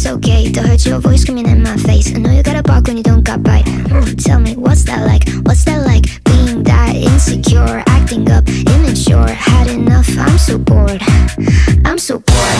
it's okay to hurt your voice screaming in my face. I know you gotta bark when you don't got bite. Mm, tell me, what's that like? What's that like? Being that insecure, acting up, immature. Had enough, I'm so bored. I'm so bored.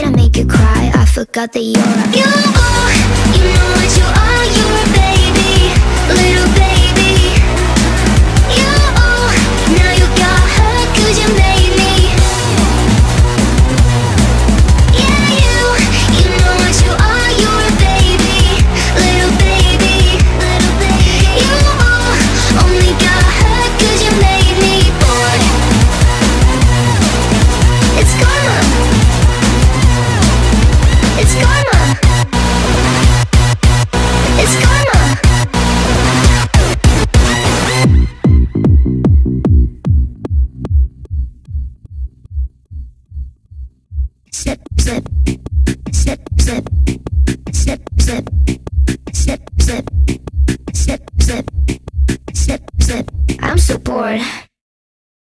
Did I make you cry? I forgot that you're You are, you know what you are, you're a baby Little sip, sip, sip. I'm so bored.